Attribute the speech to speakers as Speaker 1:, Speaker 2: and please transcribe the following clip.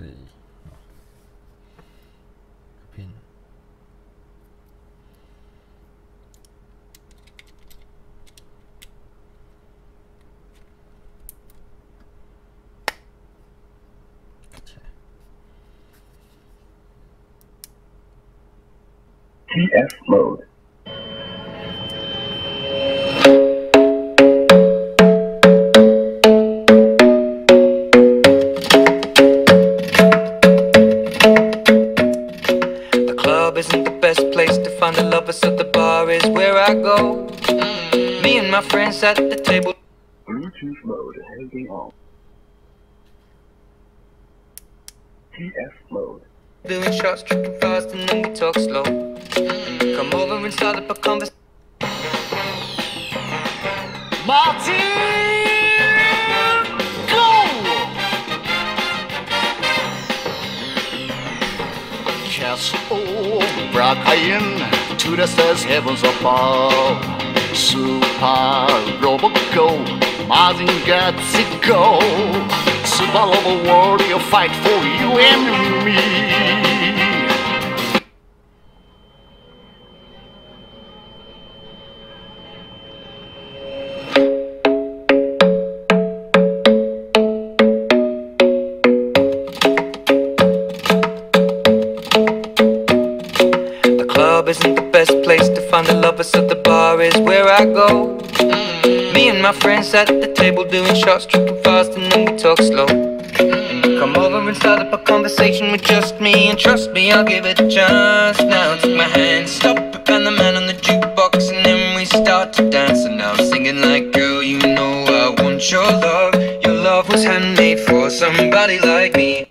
Speaker 1: see
Speaker 2: pin mode.
Speaker 3: Club isn't the best place to find a lover, so the bar is where I go. Mm. Me and my friends at the table.
Speaker 2: Bluetooth mode handing on. TF mode.
Speaker 3: Doing shots, tripping fast, and then we talk slow. Mm. Come over and start up a conversation.
Speaker 4: Martin, Cast all Brian to the stars heavens above. Super Roboco, Martin Gutsy go. Super Robo Warrior fight for you and me.
Speaker 3: Place to find a lover, so the bar is where I go. Me and my friends at the table doing shots, tripping fast, and then we talk slow. Come over and start up a conversation with just me, and trust me, I'll give it a chance. Now take my hand, stop it, and the man on the jukebox, and then we start to dance. And I'm singing like, girl, you know I want your love. Your love was handmade for somebody like me.